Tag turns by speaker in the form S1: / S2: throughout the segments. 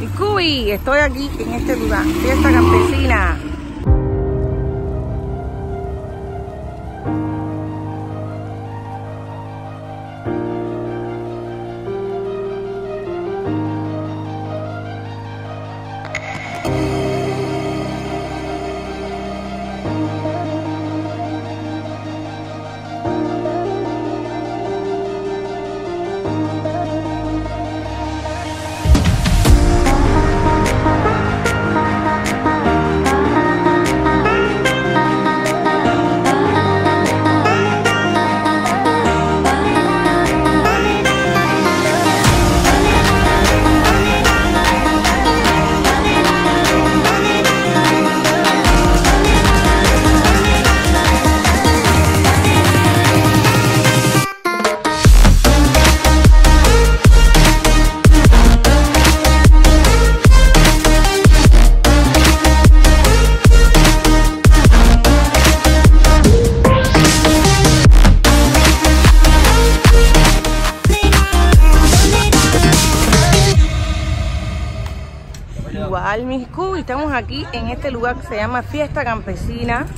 S1: Y Cubi, estoy aquí en este lugar, fiesta campesina. Igual, mis Cubi, estamos aquí en este lugar que se llama Fiesta Campesina.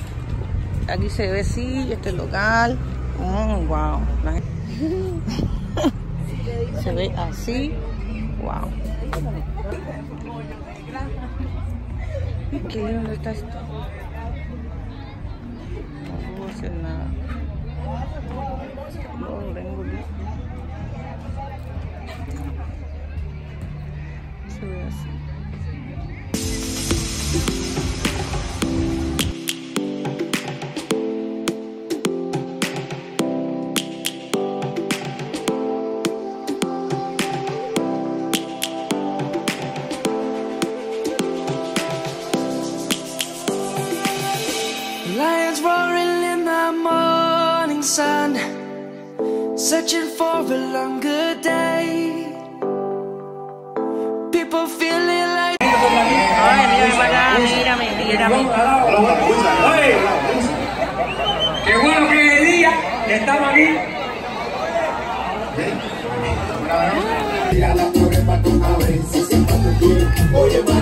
S1: Aquí se ve así, este local. Mm, wow. Se ve así. Wow. Qué lindo está esto. No puedo hacer nada. No tengo luz. Se ve así.
S2: Searching for a longer day. People feeling like.
S1: Ay, mírame para acá, mírame, mírame.
S3: Oye, qué bueno que el día estamos aquí.
S2: Let's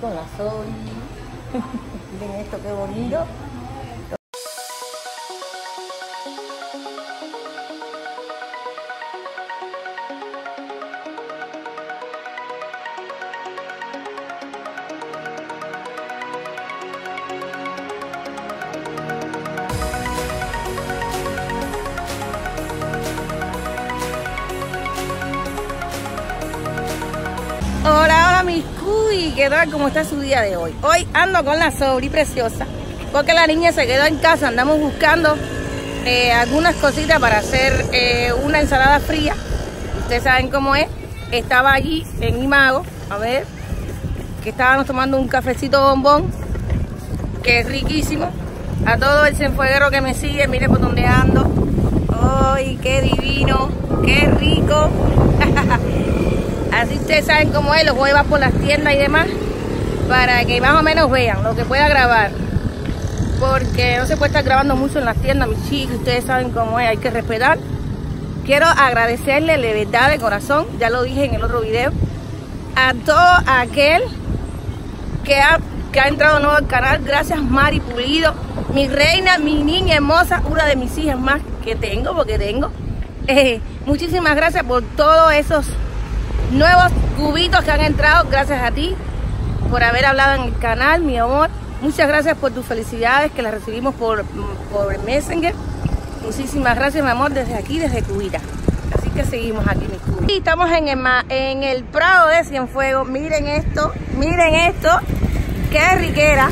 S1: con la sol. miren esto qué bonito. Cuy, ¿qué tal? ¿Cómo está su día de hoy? Hoy ando con la sobri preciosa, porque la niña se quedó en casa, andamos buscando eh, algunas cositas para hacer eh, una ensalada fría. Ustedes saben cómo es. Estaba allí en Imago, a ver, que estábamos tomando un cafecito bombón, que es riquísimo. A todo el cienfueguero que me sigue, mire por dónde ando. ¡Ay, qué divino! ¡Qué rico! Así ustedes saben cómo es, los voy a llevar por las tiendas y demás para que más o menos vean lo que pueda grabar. Porque no se puede estar grabando mucho en las tiendas, mis chicos, ustedes saben cómo es, hay que respetar. Quiero agradecerle de verdad, de corazón, ya lo dije en el otro video, a todo aquel que ha, que ha entrado nuevo al canal. Gracias Mari Pulido, mi reina, mi niña hermosa, una de mis hijas más que tengo, porque tengo. Eh, muchísimas gracias por todos esos nuevos cubitos que han entrado. Gracias a ti por haber hablado en el canal, mi amor. Muchas gracias por tus felicidades que las recibimos por, por Messenger. Muchísimas gracias, mi amor, desde aquí, desde Cubita. Así que seguimos aquí, mis cubis. Y estamos en el, en el Prado de Cienfuegos. Miren esto, miren esto. Qué riquera.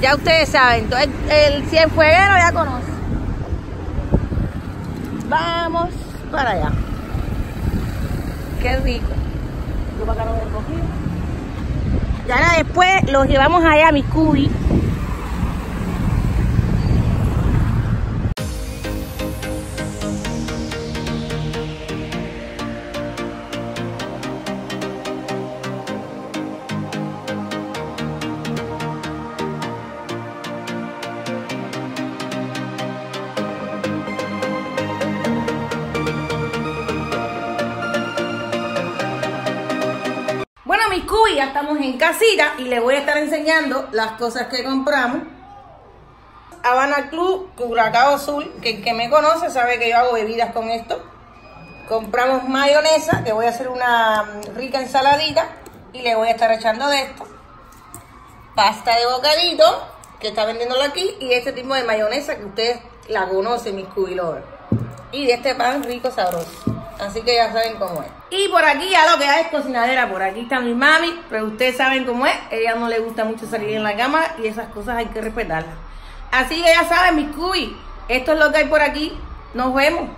S1: Ya ustedes saben, entonces el cienfueguero ya conoce. Vamos para allá. Qué rico. Yo para acá no me recogí. Y ahora después los llevamos allá a mis cubis. Ya estamos en casita y les voy a estar enseñando las cosas que compramos. Habana Club, Curacao Azul, que el que me conoce sabe que yo hago bebidas con esto. Compramos mayonesa, que voy a hacer una mm, rica ensaladita y le voy a estar echando de esto. Pasta de bocadito, que está vendiéndolo aquí, y este tipo de mayonesa que ustedes la conocen, mis cubilovers. Y de este pan rico, sabroso. Así que ya saben cómo es. Y por aquí ya lo que hay es cocinadera. Por aquí está mi mami, pero ustedes saben cómo es. Ella no le gusta mucho salir en la cama y esas cosas hay que respetarlas. Así que ya saben, mis cubis. Esto es lo que hay por aquí. Nos vemos.